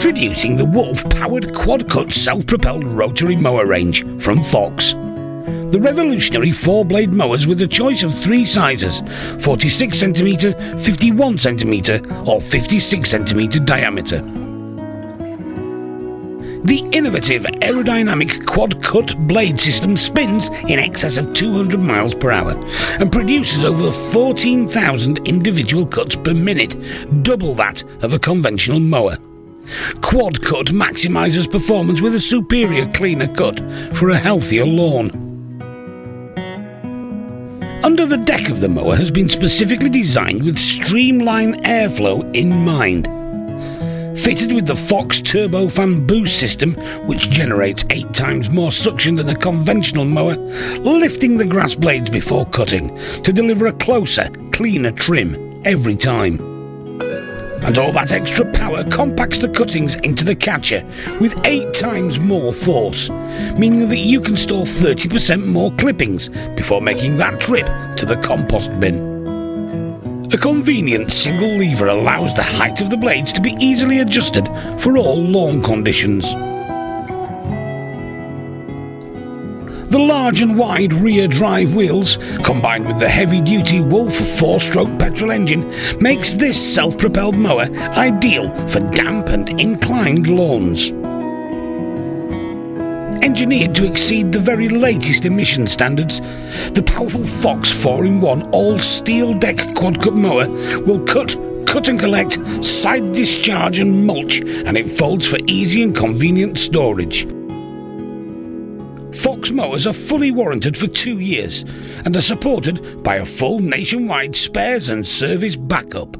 Introducing the Wolf powered quad cut self propelled rotary mower range from Fox. The revolutionary four blade mowers with a choice of three sizes 46cm, 51cm, or 56cm diameter. The innovative aerodynamic quad cut blade system spins in excess of 200 miles per hour and produces over 14,000 individual cuts per minute, double that of a conventional mower. Quad cut maximises performance with a superior cleaner cut for a healthier lawn. Under the deck of the mower has been specifically designed with streamline airflow in mind. Fitted with the Fox Turbofan boost system, which generates eight times more suction than a conventional mower, lifting the grass blades before cutting to deliver a closer, cleaner trim every time. And all that extra power compacts the cuttings into the catcher with eight times more force, meaning that you can store 30% more clippings before making that trip to the compost bin. A convenient single lever allows the height of the blades to be easily adjusted for all lawn conditions. The large and wide rear drive wheels, combined with the heavy-duty Wolf four-stroke petrol engine, makes this self-propelled mower ideal for damp and inclined lawns. Engineered to exceed the very latest emission standards, the powerful Fox 4-in-1 all-steel deck quad cut mower will cut, cut and collect, side discharge and mulch, and it folds for easy and convenient storage. Fox mowers are fully warranted for two years and are supported by a full nationwide spares and service backup.